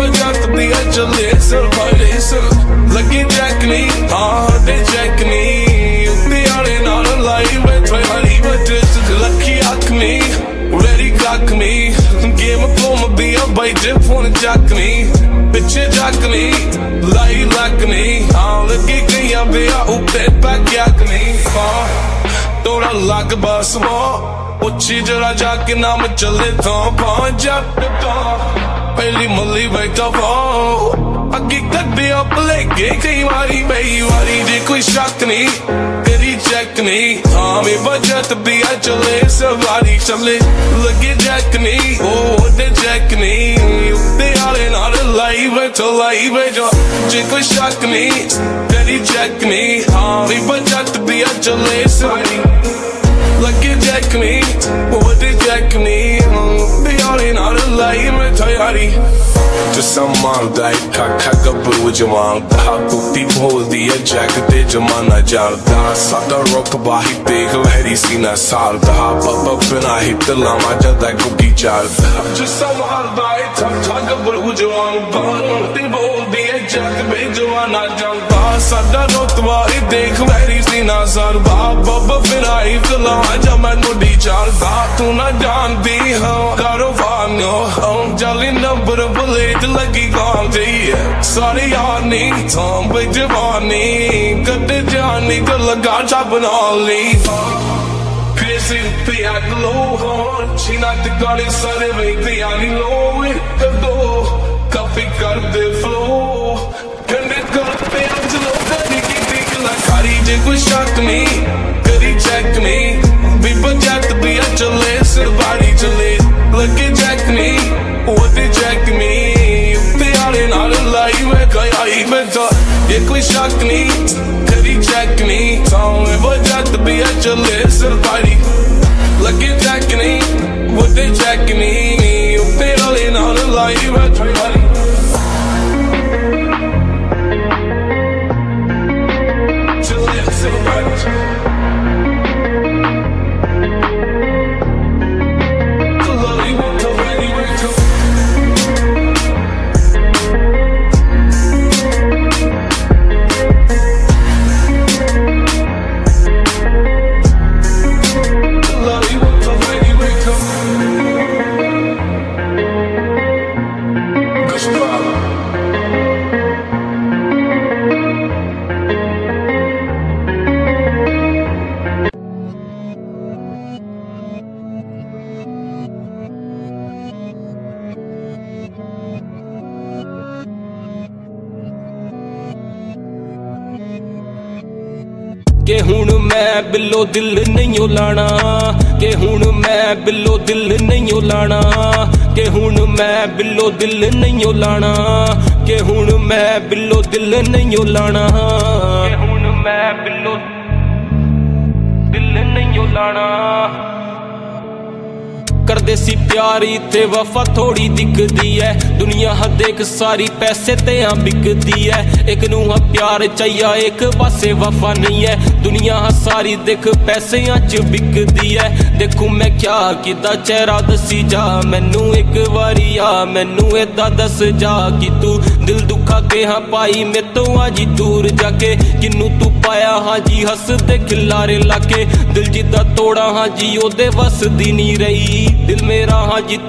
ਵਜਤ ਦੀ ਅਚਲੇ ਸਿਰ ਭਰੇ ਸਿਰ ਲੱਗੇ ਜੈਕ ਮੀ ਨੋ ਜੈਕ ਮੀ ਤੇ ਆਲੀ ਨਾਲ ਲਈ ਵੇ ਠਾਈ ਆਈ ਵੇ ਟਾ ਜੇ ਕੋਈ ਸ਼ੱਕ ਮੀ ਤੂੰ ਰਿਜੈਕਟ ਦੀ ਅਚਲੇ ਸਿਰ ਭਰੇ ਸਿਰ ਲੱਗੇ ਜੈਕ ਮੀ ਹਾਂ ਤੇ ਜੈਕ ਮੀ ਤੇ ਆਲੀ ਨਾਲ ਗਈਆਂ ਵਿਆਹ ਉੱਤੇ ਬੈਕ ਯਾਕ me ਹਾਂ ਤੋੜਾ ਲੱਗ ਬਸ ਮੋ ਉੱਚੀ ਜਰਾ ਜਾ ਕੇ ਨਾਮ ਚੱਲੇ ਤਾਂ ਪੰਜ ਜੱਟ ਤਾਂ ਪਹਿਲੀ ਮੱਲੀ ਬੈਠਾ ਫੋ ਅੱਗੇ ਕੱਢਿਆ ਭਲੇਗੇ ਕਈ ਵਾਰੀ ਬਈ ਵਾਰੀ ਜੇ ਕੋਈ ਸ਼ੱਕ ਨਹੀਂ ਤੇਰੀ ਚੈੱਕ ਨਹੀਂ ਹਾਂ ਮੇ ਬਜਟ ਵੀ ਆ ਚਲੇ ਸਵਾਰੀ ਚੱਲੇ ਲੱਗੇ ਜੈਕ ਨਹੀਂ ਉਹ ਤੇ ਜੈਕ ਨਹੀਂ ਉੱਤੇ ਆਲੇ ਨਾਲ ਲਾਈ ਬੈਠੋ ਲਾਈ ਬੈਠੋ ਜੇ ਕੋਈ ਸ਼ੱਕ ਨਹੀਂ ਤੇਰੀ ਚੈੱਕ ਨਹੀਂ ਹਾਂ ਮੇ ਬਜਟ ਵੀ ਆ ਚਲੇ ਸਵਾਰੀ ਲੱਗੇ ਜੈਕ ਨਹੀਂ ਬੈਠੋ ਯਾਰੀ ਤੇ ਸੰਭਾਲਦਾ ਇੱਕ ਅੱਖਾਂ ਕੁੱਤੀ ਬੋਲਦੀ ਐ ਜੈਕ ਤੇ ਜਮਾਨਾ ਜਾਣਦਾ ਸਾਡਾ ਰੁਕ ਬਾਹੀ ਦੇਖ ਲਹਿਰੀ ਸੀਨਾ ਸਾਲਦਾ ਬੱਬਾ ਬਿਨਾ ਹੀ ਤਲਾਵਾ ਜਦਾ ਕੁੱਕੀ ਚਾਲਦਾ ਤੇ ਸੰਭਾਲਦਾ ਇੱਕ ਅੱਖਾਂ ਗੱਭਰੂ ਕੁੱਤੀ ਬੋਲਦੀ ਐ ਜੈਕ ਤੇ ਜਮਾਨਾ ਜਾਣਦਾ ਸਾਡਾ ਰੁਤਬਾ ਹੀ ਦੇਖ ਲਹਿਰੀ ਸੀਨਾ ਸਾਲਦਾ ਬੱਬਾ ਬਿਨਾ ਹੀ ਤਲਾਵਾ ਜਮਾ ਨੋਡੀ ਚਾਲਦਾ ਤੂੰ ਨਾ ਜਾਣਦੀ, ਹਾਂ, ਕਾਰੋਬਾਰ ਨੋ all enough, but a bullet लगी गांधी है सारी यानी थाम पे जवानी कट जानी तो लगा छाप नाली फिर सिर पे आग लो हाँ छीना टिकाने सारे वही तैयारी लो कर दो jag inventar Gekk i sjakkni, teri checkni Saune vajaat bia chale of party. Lucky jackni, Me, checkni Upte rale naal live at ਕਿ ਹੁਣ ਮੈਂ ਬਿੱਲੋ ਦਿਲ ਨਹੀਂ ਲਾਣਾ ਕਿ ਹੁਣ ਮੈਂ ਬਿੱਲੋ ਦਿਲ ਨਹੀਂ ਲਾਣਾ ਕਿ ਹੁਣ ਮੈਂ ਬਿੱਲੋ ਦਿਲ ਨਹੀਂ ਲਾਣਾ ਕਿ ਹੁਣ ਮੈਂ ਬਿੱਲੋ ਦਿਲ ਨਹੀਂ ਲਾਣਾ ਕਿ ਹੁਣ ਮੈਂ ਬਿੱਲੋ ਦਿਲ ਨਹੀਂ ਲਾਣਾ ਕਰਦੇ ਸੀ ਪਿਆਰੀ ਤੇ ਵਫਾ ਥੋੜੀ ਦਿਖਦੀ ਐ। ਦੁਨੀਆ ਹੱਦ ਸਾਰੀ ਪੈਸੇ ਤੇ ਆ ਵਿਕਦੀ ਐ। ਇੱਕ ਨੂੰ ਆ ਪਿਆਰ ਚਾਹੀਆ ਇੱਕ ਪਾਸੇ ਵਫਾ ਨਹੀਂ ਐ। ਦੁਨੀਆ ਹਾ ਸਾਰੀ ਦੇਖ ਪੈਸਿਆਂ 'ਚ ਵਿਕਦੀ ਐ। ਦੇਖੂ ਮੈਂ ਕਿਆ ਕਿਦਾ ਚਿਹਰਾ ਦਸੀ ਜਾ, ਮੈਨੂੰ ਇੱਕ ਵਾਰੀ ਆ, ਮੈਨੂੰ ਏਦਾਂ ਦੱਸ ਜਾ ਕਿ ਤੂੰ ਦਿਲ ਦੁਖਾ ਕੇ, ਹਾਂ ਪਾਈ ਮੇਤੋਂ ਆ ਦੂਰ ਜਾ ਕੇ। ਕਿਨੂੰ ਤੂੰ ਪਾਇਆ, ਹਾਂ ਜੀ ਹੱਸਦੇ ਖਿਲਾਰੇ ਲਾ ਕੇ। ਦਿਲ ਜਿੱਦਾਂ ਤੋੜਾ, ਹਾਂ ਜੀ ਉਹਦੇ ਵੱਸ ਨਹੀਂ ਰਹੀ। ਦਿਲ ਮੇਰਾ ਹਾਂ ਜਿੱਤ